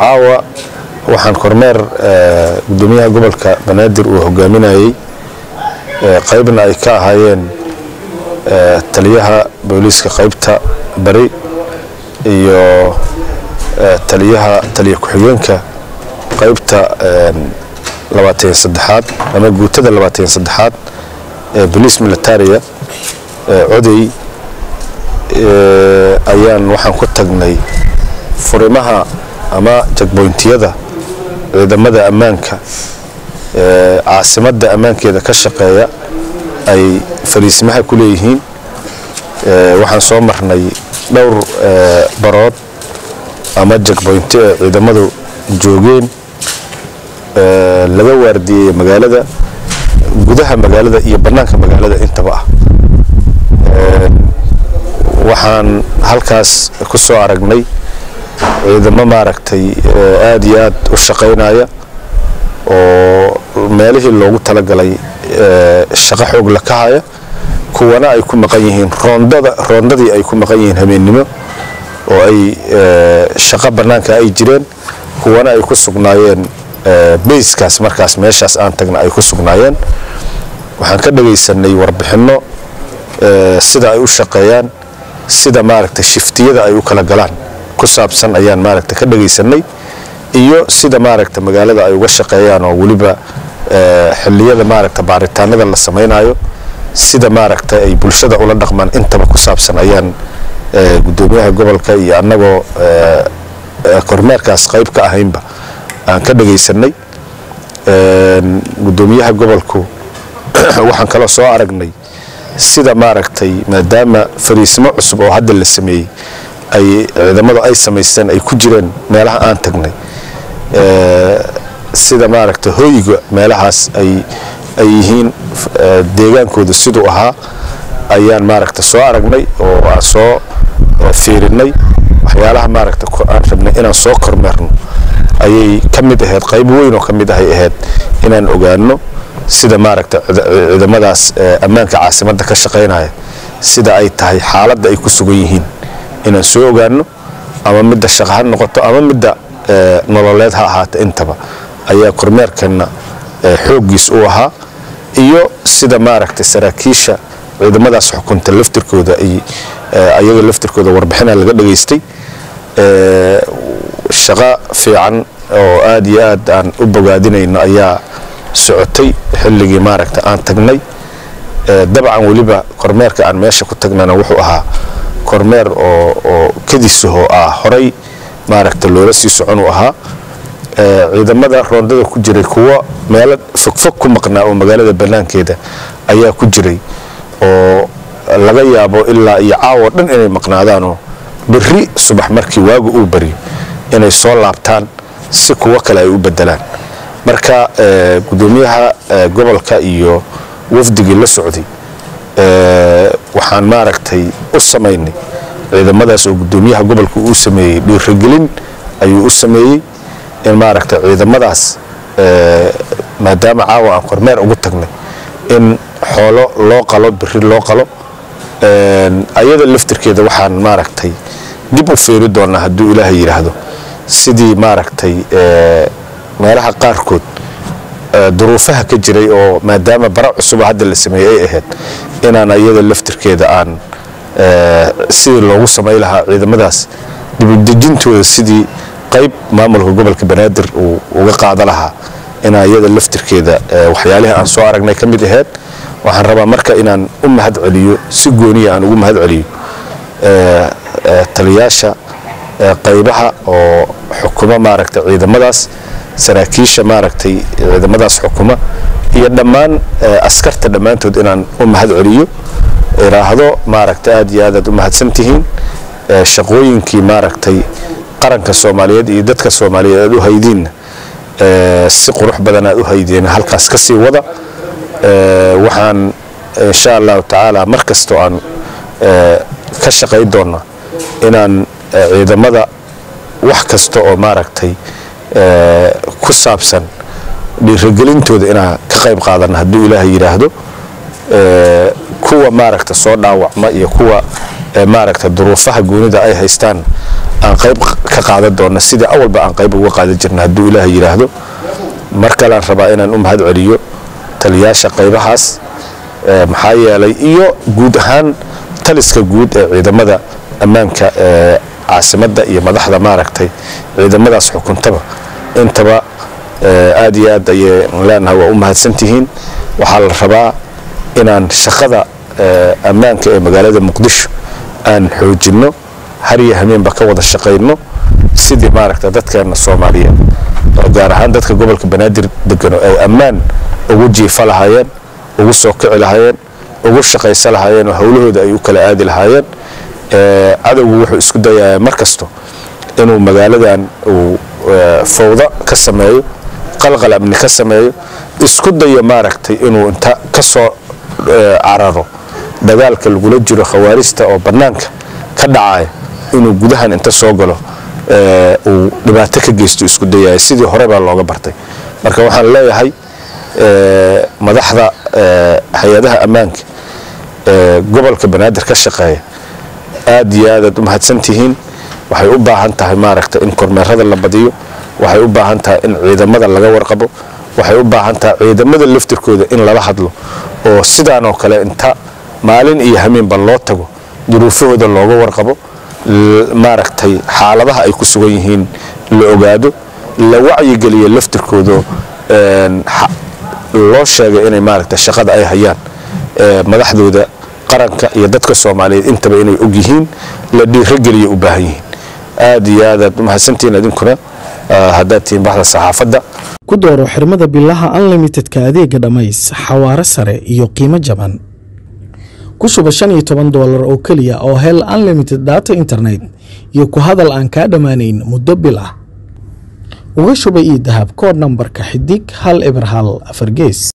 caawa waxaan kormeer gudoomiyaha gobolka banaadir uu hogaaminayey qaybna ay ka ahaayeen taliyaha booliiska qaybta bari iyo taliyaha taliya ku-xigeenka qaybta labaatan saddexaad ama guutada labaatan saddexaad ee boliis militaria codey ayaan waxaan ku tagnay furimaha ama jagboyntiyada ciidamada ammaanka caasimadda ammaankeeda ka shaqeeya ay fariisimaha ku leeyihiin. Waxaan soo marnay dhowr barood ama jagboynti ee ciidamadu joogeen laga waardiiyey magaalada gudaha magaalada iyo bannaanka magaalada intaba ah. Waxaan halkaas ku soo aragnay ciidamo maaragtay aada iyo aad u shaqaynaya oo meelihii loogu talagalay shaqo xoog la ka haya kuwana ay ku maqan yihiin roondadii ay ku maqan yihiin habeennimo oo ay shaqo bannaanka ay jireen kuwana ay ku sugnaayeen bayskaas markaas meeshaas aan tagna ay ku sugnaayeen. Waxaan ka dhagaysanay warbixinno sida ay u shaqeeyaan sida maaragtay shiftiyada ay u kala galaan ku saabsan ayaan maaragta ka dhagaysanay iyo sida maaragta magaalada ay uga shaqeeyaan oo weliba xilliyada maaragta baaritaanada la samaynayo sida maaragta ay bulshada ula dhaqmaan intaba ku saabsan ayaan gudoomiyaha gobolka iyo annagoo kormeerkaas qayb ka ahaynba aan ka dhagaysanay. Gudoomiyaha gobolku waxaan kaloo soo aragnay sida maaragtay maadaama fariisimo cusub oo hadda la sameeyey ay ciidamadu ay samaysteen ay ku jireen meelaha aan tagnay sida maaragta hooyiga meelahaas ay yihiin deegaankooda siduu ahaa ayaan maaragta soo aragnay oo aan soo fiirinay waxyaalaha maaragta aan rabnay inaan soo kormeerno ayay ka mid ahayd qayb weyn ka mid ahay ahayd inaan ogaano sida maaragta ciidamadaas ammaanka caasimadda ka shaqaynaya sida ay tahay xaaladda ay ku sugan yihiin inaan soo ogaano ama midda shaqa ha noqoto ama midda nololeed ha ahaata intaba. Ayaa kormeerkanna xooggiis u ahaa iyo sida maaragtay saraakiisha ciidamadaas xukunta laftirkooda ayaga laftirkooda warbixina laga dhagaystay shaqo fiican oo aad iyo aad aan u bogaadinayno ayaa socotay xilligii maaragta aan tagnay. Dabcan weliba kormeerka aan meesha ku tagnana wuxuu ahaa kormeer oo kadisaho ah horay maaragta loola sii socon u ahaa. Ciidamada roondada ku jiray kuwo meelo fogfog ku maqnaa oo magaalada bannaankeeda ayaa ku jiray oo laga yaabo ilaa iyo caawo dhan inay maqnaadaanoo berri subax markii waagu uu baryo inay soo laabtaan si kuwo kale ay u bedelaan marka gudoomiyaha gobolka iyo wafdigii la socday waxaan maaragtay u samaynay ciidamadaas oo gudoomiyaha gobolka uu sameeyey dhiiragelin ayuu u sameeyey in maaragtay ciidamadaas maadaama caawa aan kormeer ugu tagnay in xoolo loo qalo beri loo qalo ayada laftirkeeda waxaan maaragtay dib u feeri doonaa hadduu ilaaha yidhaahdo. Sidii maaragtay meelaha qaarkood duruufaha ka jiray oo maadaama bara cusuba hadda la sameeyey ay ahayd inaan ayada laftirkeeda aan sidii loogu samay lahaa ciidamadaas dibudejintooda sidii qayb maamulka gobolka banaadir uu uga qaada lahaa inaa iyada laftirkeeda waxyaalihii aan soo aragnay ka mid ahayd. Waxaan rabaa marka inaan u mahad celiyo si gooniya aan ugu mahad celiyo taliyaasha qaybaha oo xukuma maaragtay ciidamadaas saraakiisha maaragtay ciidamadaas xukuma iyo dhammaan askarta dhammaantood inaan u mahad celiyo iraahdo maaragtay aad iyo aad aad u mahadsantihiin shaqooyinkii maaragtay qaranka soomaaliyeed iyo dadka soomaaliyeed aad u haydiinna si qurux badan aad u haydeen halkaas ka sii wada waxaan insha allahu tacaala mar kastoo aan ka shaqay doonna inaan ciidamada wax kasta oo maaragtay ku saabsan dhiiragelintooda inaan ka qayb qaadana hadduu ilaaha yidhaahdo kuwa maaragta soo dhaawacma iyo kuwa maaragta duruufaha goonida ay haystaan aan qayb ka qaadan doona sidii awalba aan qayb uga qaadan jirna hadduu ilaahay yidhaahdo. Mar kalean rabaa inaan u mahad celiyo taliyaasha qaybahaas maxaa yeelay iyo guud ahaan taliska guud ee ciidamada ammaanka ee caasimadda iyo madaxda maaragtay ciidamadaas xukuntaba intaba aad iyo aad ayay leenahay waa u mahadsantihiin. Waxaa la rabaa inaan shaqada ammaanka ee magaalada muqdisho aan xoojinno hariyo hameenba ka wada shaqayno sidii maaragta dadkeena soomaaliyeed. Oo gaar ahaan dadka gobolka banaadir degano ay ammaan ugu jiifa lahaayeen ugu soo kici lahaayeen ugu shaqaysa lahaayeen oo howlahooda ay u kala aadi lahaayeen cadowgu wuxuu isku dayayaa mar inuu magaaladan uu fawda ka sameeyo qalqal amni ka sameeyo isku dayo maaragtay inuu inta ka soo cararo dagaalka lagula jiro khawaarijta oo bannaanka ka dhacaya inuu gudahan inta soo galo uu dhibaato ka geysto isku dayaya sidii hore baa looga bartay. Marka waxaan leeyahay madaxda hay'adaha ammaanka gobolka banaadir ka shaqeeya aad iyo aadaad u mahadsantihiin waxay u baahan tahay maaragta in kormeerada la badiyo. Waxay u baahan tahay in ciidamada laga warqabo. Waxay u baahan tahay ciidamada laftirkooda in lala hadlo. Oo sidaanoo kale inta maalin iyo hameenba loo tago duruufahooda looga warqabo. Maaragtay xaaladaha ay ku sugan yihiin la ogaado la wacyigeliyo laftirkooda loo sheegay inay maaragta shaqada ay hayaan. Madaxdooda qaranka iyo dadka soomaaliyeed intaba inay og yihiin la dhiirogeliya u baahan yihiin aad iyo aadaad u mahadsantihiin idinkuna haddaad tihiin baxda saxaafadda. Ku dooro xirmada bilaha unlimitedka adeega dhammays xawaaro sare iyo qiimo jaban. Ku shuba shan iyo toban doolar oo keliya oo hel unlimited data internet iyo ku hadal aan kaa dhammaanayn muddo bil ah uga shuba io dahab kood nambarka xidig hal eber hal afar gees